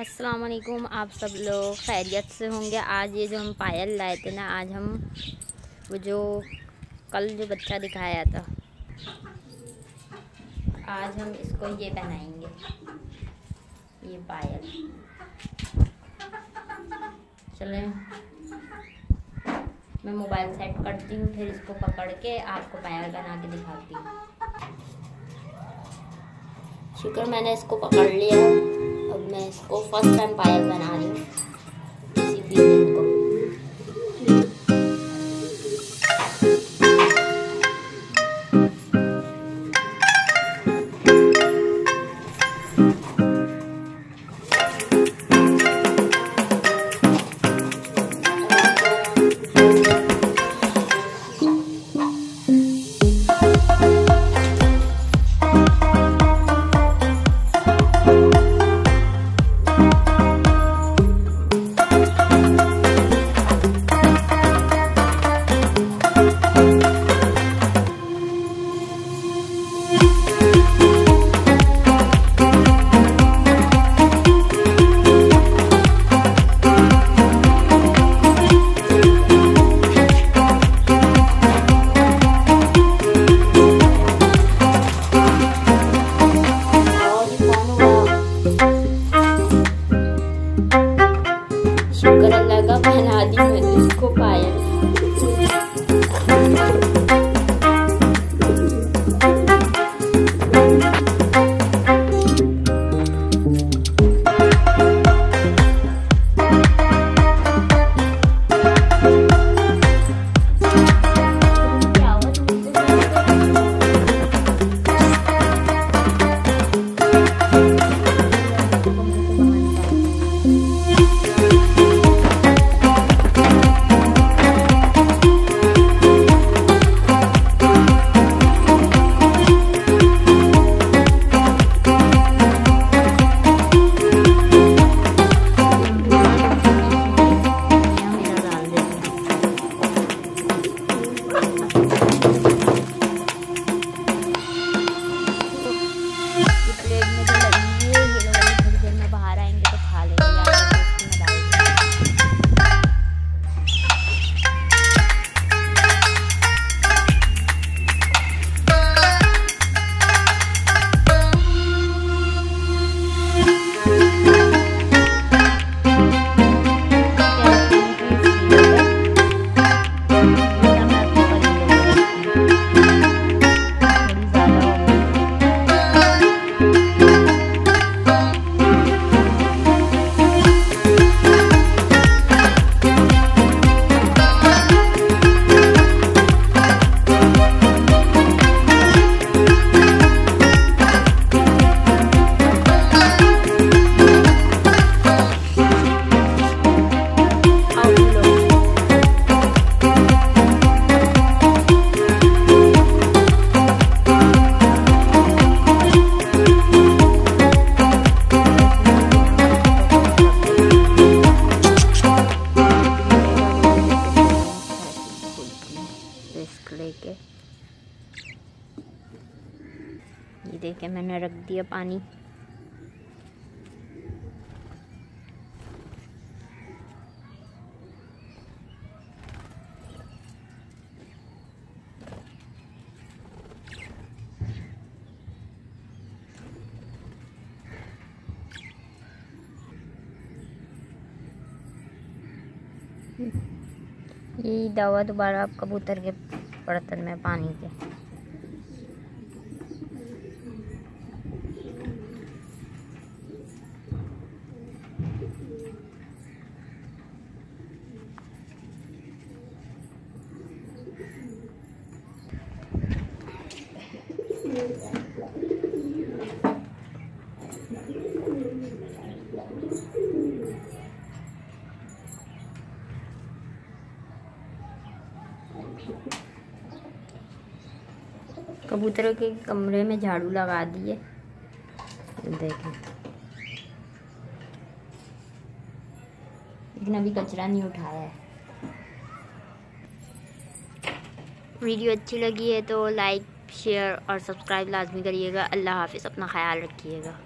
अस्सलाम वालेकुम आप सब लोग खैरियत से होंगे। आज ये जो हम पायल लाए थे ना, आज हम वो जो कल जो बच्चा दिखाया था, आज हम इसको ये पहनाएँगे, ये पायल। चलें, मैं मोबाइल सेट करती हूँ, फिर इसको पकड़ के आपको पायल बना के दिखाती हूँ। शुक्र मैंने इसको पकड़ लिया। मैं इसको फ़र्स्ट टाइम पायल बना रही हूँ। देखे मैंने रख दिया पानी। ये दवा दोबारा आप कबूतर के बर्तन में पानी के। कबूतरों के कमरे में झाड़ू लगा दिए। देखें। लेकिन अभी कचरा नहीं उठाया है। वीडियो अच्छी लगी है तो लाइक, शेयर और सब्सक्राइब लाजमी करिएगा। अल्लाह हाफिज़, अपना ख्याल रखिएगा।